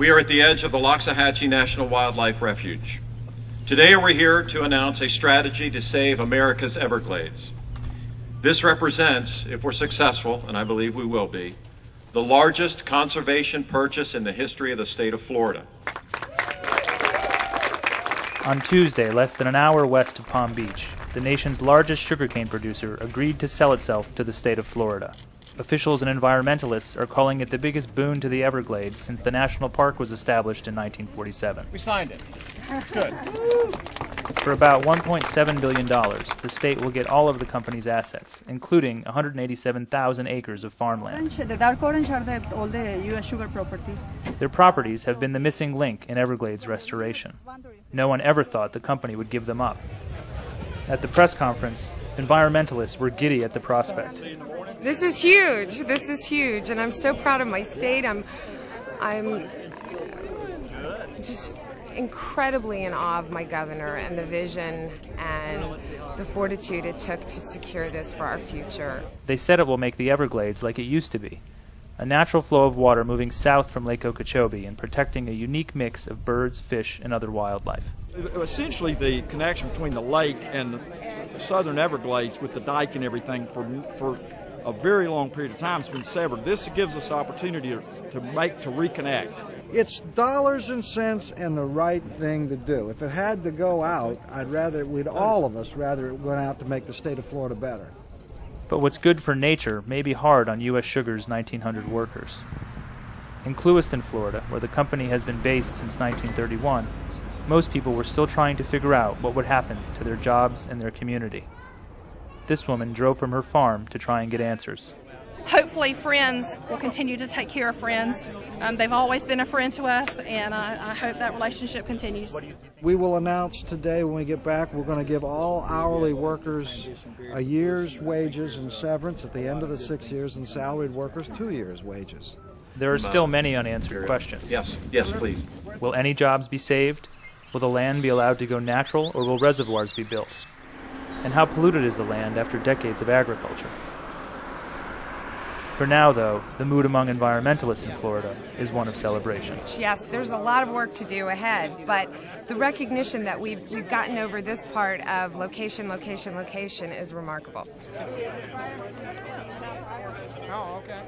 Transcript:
We are at the edge of the Loxahatchee National Wildlife Refuge. Today we're here to announce a strategy to save America's Everglades. This represents, if we're successful, and I believe we will be, the largest conservation purchase in the history of the state of Florida. On Tuesday, less than an hour west of Palm Beach, the nation's largest sugarcane producer agreed to sell itself to the state of Florida. Officials and environmentalists are calling it the biggest boon to the Everglades since the national park was established in 1947. We signed it. Good. For about $1.7 billion, the state will get all of the company's assets, including 187,000 acres of farmland. The dark orange are the, all the U.S. sugar properties. Their properties have been the missing link in Everglades restoration. No one ever thought the company would give them up. At the press conference, environmentalists were giddy at the prospect. This is huge. This is huge, and I'm so proud of my state. I'm, I'm just incredibly in awe of my governor and the vision and the fortitude it took to secure this for our future. They said it will make the Everglades like it used to be a natural flow of water moving south from Lake Okeechobee and protecting a unique mix of birds, fish, and other wildlife. Essentially, the connection between the lake and the southern Everglades with the dike and everything for, for a very long period of time has been severed. This gives us opportunity to, to make to reconnect. It's dollars and cents and the right thing to do. If it had to go out, I'd rather we'd all of us rather it went out to make the state of Florida better. But what's good for nature may be hard on U.S. Sugar's 1,900 workers. In Clewiston, Florida, where the company has been based since 1931, most people were still trying to figure out what would happen to their jobs and their community. This woman drove from her farm to try and get answers. Hopefully, Friends will continue to take care of Friends. Um, they've always been a friend to us, and I, I hope that relationship continues. We will announce today when we get back we're going to give all hourly workers a year's wages and severance at the end of the six years, and salaried workers two years' wages. There are still many unanswered questions. Yes, yes, please. Will any jobs be saved? Will the land be allowed to go natural, or will reservoirs be built? And how polluted is the land after decades of agriculture? For now, though, the mood among environmentalists in Florida is one of celebration. Yes, there's a lot of work to do ahead, but the recognition that we've, we've gotten over this part of location, location, location is remarkable. Oh, okay.